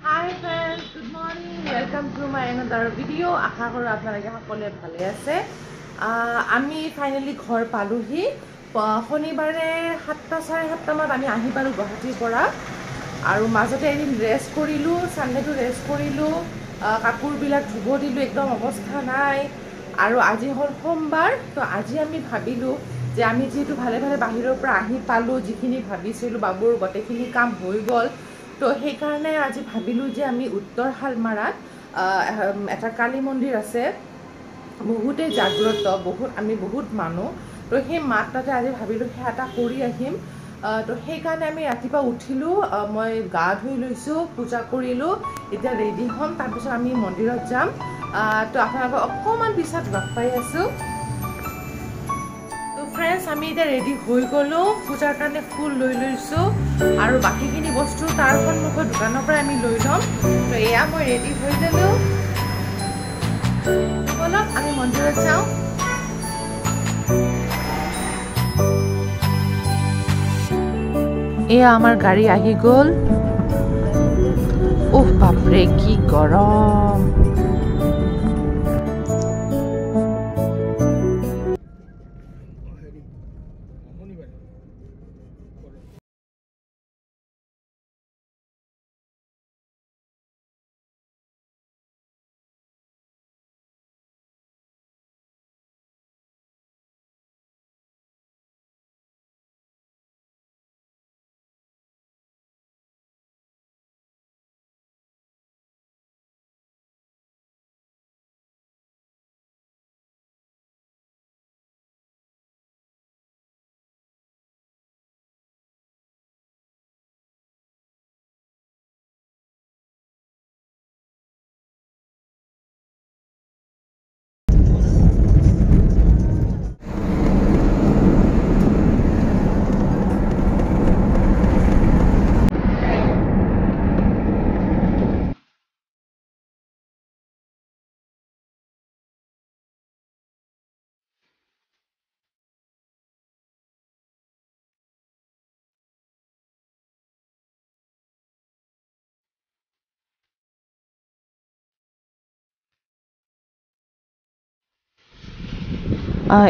Hi friends good morning welcome to my another video' আশা কৰোঁ আপোনালোকে সকলোৱে ভালে আছে। আমি ফাইনেলি ঘৰ পালোহি। সাতটা চাৰে সাতটামানত আমি আহি পালোঁ গুৱাহাটীৰ পৰা। আৰু মাজতে এদিন ৰেষ্ট কৰিলোঁ ছানডেটো ৰেষ্ট কৰিলোঁ। কাপোৰবিলাক ধুব দিলোঁ একদম অৱস্থা নাই। আৰু আজি হ'ল সোমবাৰ তো আজি আমি ভাবিলোঁ যে আমি যিহেতু ভালে ভালে বাহিৰৰ পৰা আহি পালোঁ যিখিনি ভাবিছিলোঁ বাবুৰ গোটেইখিনি কাম হৈ গ'ল তো সেইকাৰণে আজি ভাবিলোঁ যে আমি উত্তৰ শালমাৰাত এটা কালী মন্দিৰ আছে। বহুতেই জাগ্ৰত বহুত আমি বহুত মানুহ। তো সেই মাত তাতে আজি ভাবিলোঁ সেয়া এটা কৰি আহিম। আহ, তো সেইকাৰণে আমি ৰাতিপুৱা উঠিলোঁ মই গা ধুই লৈছোঁ পূজা কৰিলোঁ এতিয়া ৰেডি হ'ম তাৰপিছত আমি মন্দিৰত যাম। তো আপোনালোকক অকণমান পিছত লগ পাই আছোঁ। ফ্ৰেণ্ডছ আমি এতিয়া ৰেডি হৈ গ'লোঁ পূজাৰ কাৰণে ফুল লৈ লৈছোঁ আৰু বাকীখিনি বস্তু তাৰ সন্মুখৰ দোকানৰ পৰাই আমি লৈ ল'ম। তো এয়া মই ৰেডি হৈ গ'লোঁ। ব'লক আমি মন্দিৰত যাওঁ। এয়া আমাৰ গাড়ী আহি গ'ল। উহ বাপৰে কি গৰম!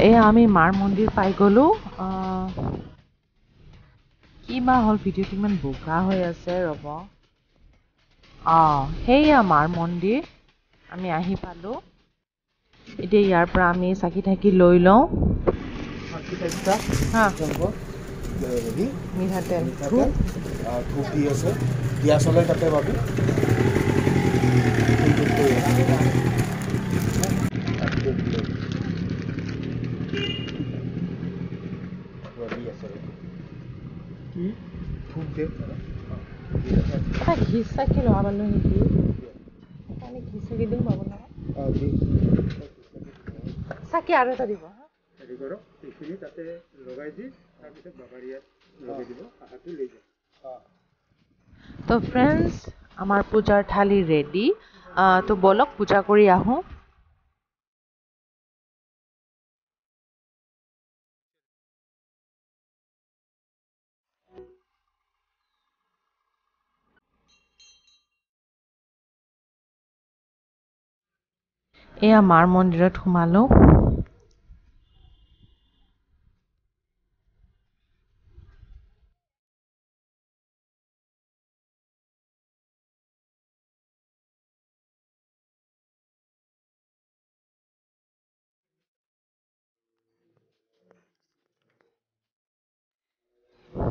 এয়া আমি মাৰ মন্দিৰ পাই গ'লোঁ। কি বা হ'ল ভিডিঅ'টো ইমান বগা হৈ আছে ৰ'ব। অঁ সেইয়া মাৰ মন্দিৰ। আমি আহি পালোঁ। এতিয়া ইয়াৰ পৰা আমি চাকি থাকি লৈ লওঁ। মিঠাতেল। দিয়া চলে তাতে এটা ঘি চাকি লগাব নেকি সেইকাৰণে চাকি দিওঁ পাব নহয় চাকি আৰু এটা দিব হা হেৰি কৰক এইখিনি তাতে লগাই দি তাৰপিছত বাবাৰীয়াত লগাই দিব আহাটো লৈ যাওক তো ফ্ৰেণ্ডছ আমাৰ পূজাৰ থালি ৰেডি তো ব'লক পূজা কৰি আহোঁ এয়া মাৰ মন্দিৰত সোমালোঁ।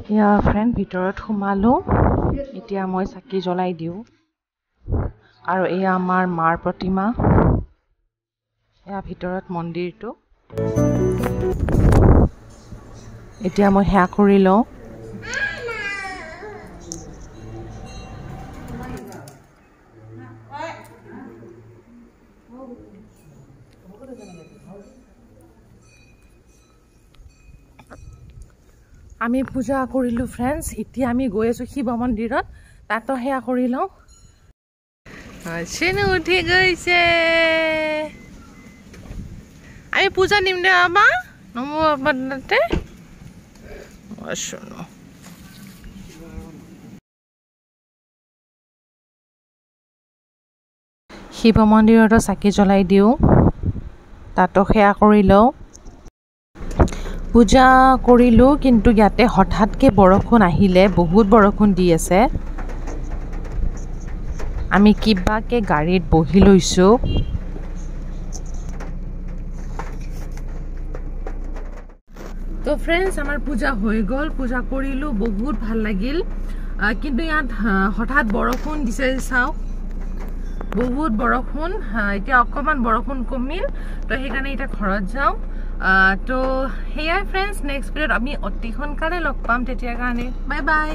এয়া ফ্ৰেণ্ড ভিতৰত সোমালোঁ। এতিয়া মই চাকি জ্বলাই দিওঁ। আৰু এয়া আমাৰ মাৰ প্ৰতিমা। এয়া ভিতৰত মন্দিৰটো। এতিয়া মই সেৱা কৰি লওঁ। আমি পূজা কৰিলোঁ ফ্ৰেণ্ডছ এতিয়া আমি গৈ আছোঁ শিৱ মন্দিৰত। তাতো সেয়া কৰি লওঁ। উঠি গৈছে। আমি পূজা নিম দে আমা। নমো আপনাতে শোনো শিৱ মন্দিৰতো চাকি জ্বলাই দিওঁ। তাতো সেৱা কৰি লওঁ। পূজা কৰিলোঁ কিন্তু ইয়াতে হঠাৎকৈ বৰষুণ আহিলে বহুত বৰষুণ দি আছে। আমি কিবাকৈ গাড়ীত বহি লৈছোঁ। তো ফ্ৰেণ্ডছ আমাৰ পূজা হৈ গ'ল। পূজা কৰিলোঁ বহুত ভাল লাগিল। কিন্তু ইয়াত হঠাৎ বৰষুণ দিছে চাওক বহুত বৰষুণ এতিয়া অকণমান বৰষুণ কমিল। তো সেইকাৰণে এতিয়া ঘৰত যাওঁ। তো সেয়াই ফ্ৰেণ্ডছ নেক্সট ভিডিঅ'ত আমি অতি সোনকালে লগ পাম তেতিয়াৰ কাৰণে। Bye bye